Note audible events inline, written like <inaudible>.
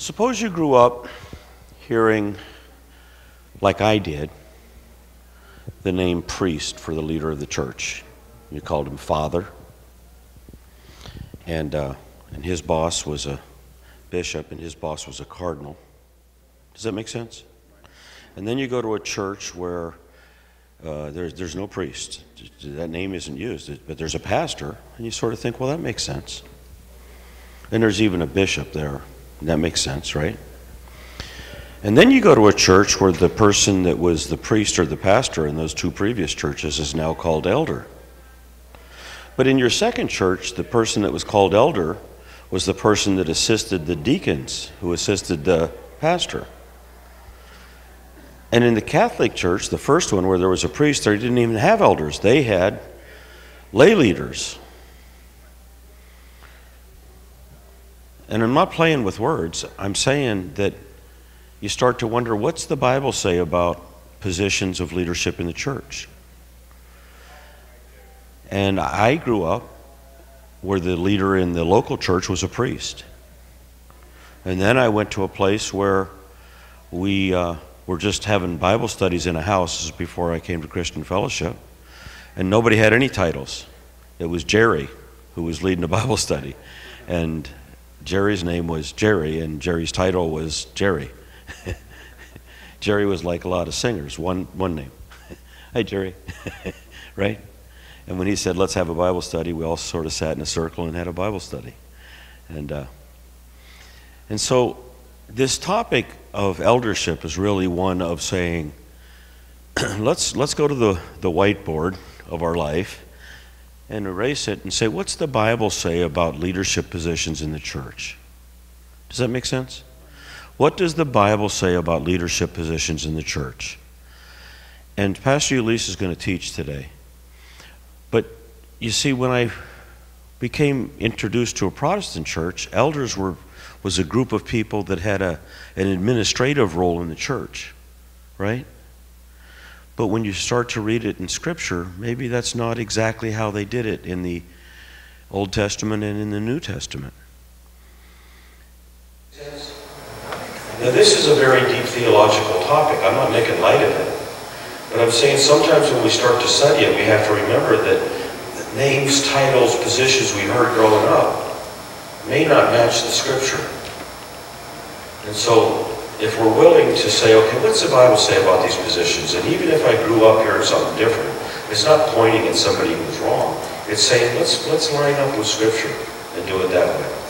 Suppose you grew up hearing, like I did, the name priest for the leader of the church. You called him father. And, uh, and his boss was a bishop, and his boss was a cardinal. Does that make sense? And then you go to a church where uh, there's, there's no priest. That name isn't used, but there's a pastor, and you sort of think, well, that makes sense. And there's even a bishop there. That makes sense, right? And then you go to a church where the person that was the priest or the pastor in those two previous churches is now called elder. But in your second church, the person that was called elder was the person that assisted the deacons who assisted the pastor. And in the Catholic Church, the first one where there was a priest, they didn't even have elders. They had lay leaders. And I'm not playing with words. I'm saying that you start to wonder what's the Bible say about positions of leadership in the church? And I grew up where the leader in the local church was a priest. And then I went to a place where we uh, were just having Bible studies in a house before I came to Christian Fellowship, and nobody had any titles. It was Jerry who was leading the Bible study, and Jerry's name was Jerry, and Jerry's title was Jerry. <laughs> Jerry was like a lot of singers, one, one name. <laughs> Hi, Jerry. <laughs> right? And when he said, let's have a Bible study, we all sort of sat in a circle and had a Bible study. And, uh, and so this topic of eldership is really one of saying, <clears throat> let's, let's go to the, the whiteboard of our life and erase it and say, what's the Bible say about leadership positions in the church? Does that make sense? What does the Bible say about leadership positions in the church? And Pastor Ulysses is going to teach today. But you see, when I became introduced to a Protestant church, elders were was a group of people that had a, an administrative role in the church, right? But when you start to read it in Scripture, maybe that's not exactly how they did it in the Old Testament and in the New Testament. Now, this is a very deep theological topic. I'm not making light of it. But I'm saying sometimes when we start to study it, we have to remember that the names, titles, positions we heard growing up may not match the Scripture. And so, if we're willing to say, okay, what's the Bible say about these positions? And even if I grew up hearing something different, it's not pointing at somebody who's wrong. It's saying, let's, let's line up with Scripture and do it that way.